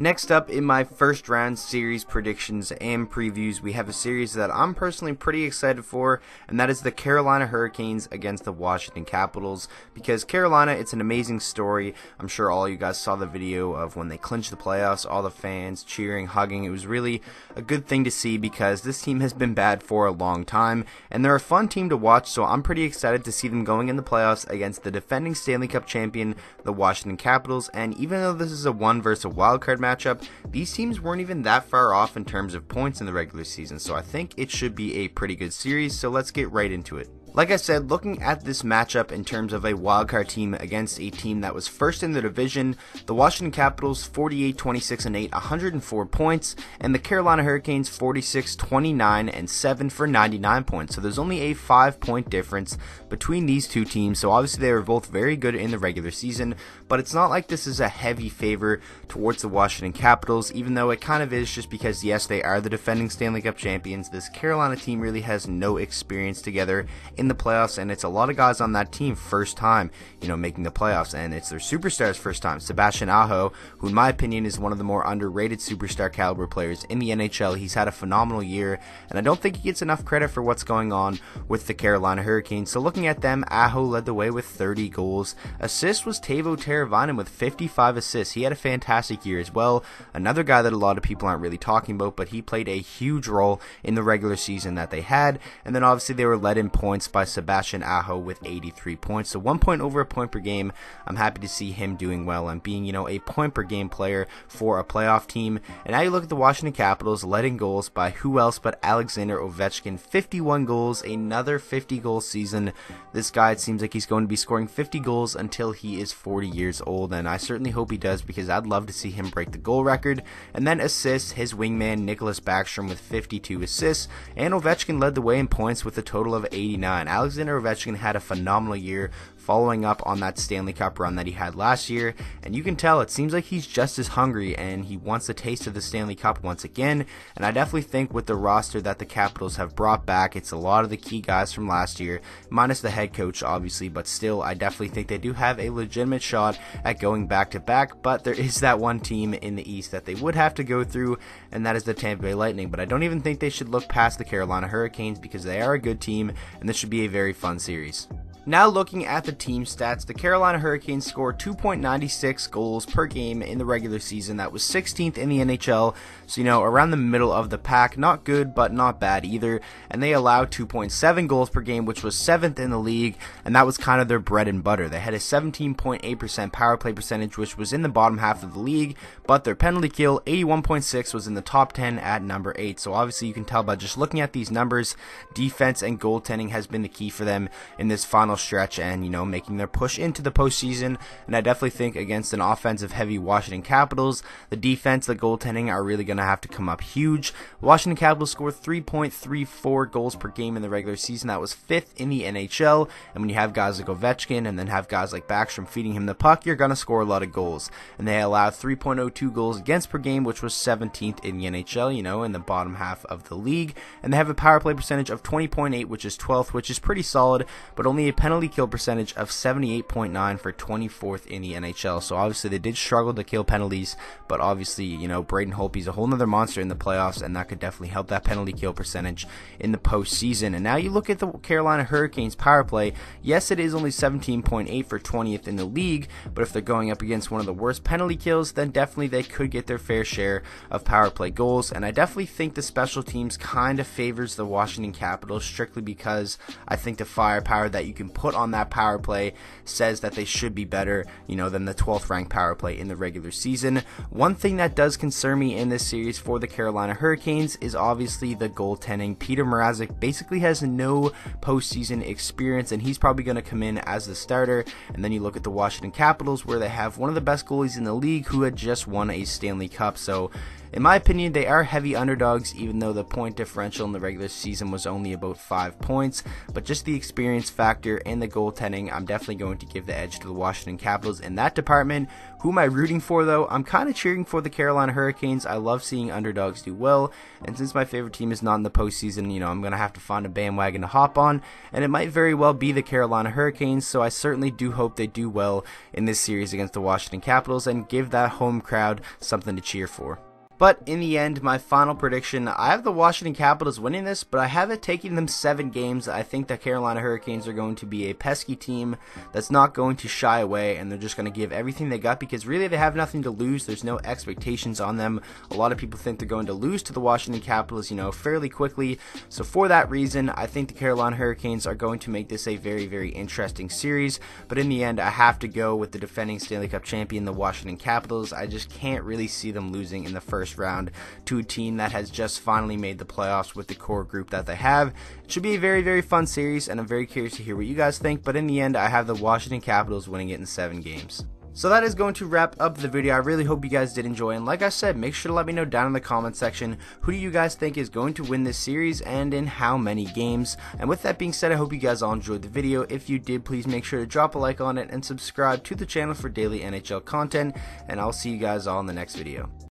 Next up in my first round series predictions and previews, we have a series that I'm personally pretty excited for, and that is the Carolina Hurricanes against the Washington Capitals. Because Carolina, it's an amazing story. I'm sure all you guys saw the video of when they clinched the playoffs, all the fans cheering, hugging. It was really a good thing to see because this team has been bad for a long time, and they're a fun team to watch, so I'm pretty excited to see them going in the playoffs against the defending Stanley Cup champion, the Washington Capitals. And even though this is a one versus a wild card matchup, these teams weren't even that far off in terms of points in the regular season, so I think it should be a pretty good series, so let's get right into it. Like I said, looking at this matchup in terms of a wildcard team against a team that was first in the division, the Washington Capitals 48 26 and 8, 104 points, and the Carolina Hurricanes 46 29 and 7 for 99 points. So there's only a 5 point difference between these two teams. So obviously they were both very good in the regular season, but it's not like this is a heavy favor towards the Washington Capitals, even though it kind of is just because yes, they are the defending Stanley Cup champions. This Carolina team really has no experience together in the playoffs, and it's a lot of guys on that team first time, you know, making the playoffs, and it's their superstars first time. Sebastian Aho, who in my opinion is one of the more underrated superstar caliber players in the NHL. He's had a phenomenal year, and I don't think he gets enough credit for what's going on with the Carolina Hurricanes. So looking at them, Aho led the way with 30 goals. Assist was Teuvo Teravainen with 55 assists. He had a fantastic year as well. Another guy that a lot of people aren't really talking about, but he played a huge role in the regular season that they had. And then obviously they were led in points by Sebastian Aho with 83 points. So one point over a point per game. I'm happy to see him doing well and being, you know, a point per game player for a playoff team. And now you look at the Washington Capitals led in goals by who else but Alexander Ovechkin. 51 goals, another 50 goal season. This guy, it seems like he's going to be scoring 50 goals until he is 40 years old. And I certainly hope he does because I'd love to see him break the goal record. And then assists, his wingman Nicklas Backstrom with 52 assists. And Ovechkin led the way in points with a total of 89. Alexander Ovechkin had a phenomenal year following up on that Stanley Cup run that he had last year. And you can tell it seems like he's just as hungry and he wants a taste of the Stanley Cup once again. And I definitely think with the roster that the Capitals have brought back, it's a lot of the key guys from last year, minus the head coach, obviously. But still, I definitely think they do have a legitimate shot at going back to back. But there is that one team in the East that they would have to go through, and that is the Tampa Bay Lightning. But I don't even think they should look past the Carolina Hurricanes because they are a good team, and this should be a very fun series. Now looking at the team stats, the Carolina Hurricanes scored 2.96 goals per game in the regular season. That was 16th in the NHL, so you know, around the middle of the pack. Not good, but not bad either. And they allowed 2.7 goals per game, which was 7th in the league, and that was kind of their bread and butter. They had a 17.8% power play percentage, which was in the bottom half of the league, but their penalty kill, 81.6, was in the top 10 at number 8. So obviously you can tell by just looking at these numbers, defense and goaltending has been the key for them in this final final stretch and, you know, making their push into the postseason. And I definitely think against an offensive heavy Washington Capitals, the defense, the goaltending are really going to have to come up huge. Washington Capitals scored 3.34 goals per game in the regular season. That was fifth in the NHL. And when you have guys like Ovechkin and then have guys like Backstrom feeding him the puck, you're going to score a lot of goals. And they allowed 3.02 goals against per game, which was 17th in the NHL, you know, in the bottom half of the league. And they have a power play percentage of 20.8, which is 12th, which is pretty solid, but only a penalty kill percentage of 78.9 for 24th in the NHL. So obviously they did struggle to kill penalties, but obviously, you know, Braden Holtby's a whole nother monster in the playoffs, and that could definitely help that penalty kill percentage in the postseason. And now you look at the Carolina Hurricanes power play. Yes, it is only 17.8 for 20th in the league, but if they're going up against one of the worst penalty kills, then definitely they could get their fair share of power play goals. And I definitely think the special teams kind of favors the Washington Capitals strictly because I think the firepower that you can put on that power play says that they should be better, you know, than the 12th ranked power play in the regular season. One thing that does concern me in this series for the Carolina Hurricanes is obviously the goaltending. Peter Mrazek basically has no postseason experience, and he's probably going to come in as the starter. And then you look at the Washington Capitals, where they have one of the best goalies in the league who had just won a Stanley Cup. So in my opinion, they are heavy underdogs, even though the point differential in the regular season was only about five points. But just the experience factor and the goaltending, I'm definitely going to give the edge to the Washington Capitals in that department. Who am I rooting for though? I'm kind of cheering for the Carolina Hurricanes. I love seeing underdogs do well, and since my favorite team is not in the postseason, you know, I'm gonna have to find a bandwagon to hop on, and it might very well be the Carolina Hurricanes. So I certainly do hope they do well in this series against the Washington Capitals and give that home crowd something to cheer for. But in the end, my final prediction, I have the Washington Capitals winning this, but I have it taking them seven games. I think the Carolina Hurricanes are going to be a pesky team that's not going to shy away, and they're just going to give everything they got because really they have nothing to lose. There's no expectations on them. A lot of people think they're going to lose to the Washington Capitals, you know, fairly quickly. So for that reason, I think the Carolina Hurricanes are going to make this a very, very interesting series. But in the end, I have to go with the defending Stanley Cup champion, the Washington Capitals. I just can't really see them losing in the first first round to a team that has just finally made the playoffs with the core group that they have. It should be a very, very fun series, and I'm very curious to hear what you guys think. But in the end, I have the Washington Capitals winning it in seven games. So that is going to wrap up the video. I really hope you guys did enjoy. And like I said, make sure to let me know down in the comment section who do you guys think is going to win this series and in how many games. And with that being said, I hope you guys all enjoyed the video. If you did, please make sure to drop a like on it and subscribe to the channel for daily NHL content. And I'll see you guys all in the next video.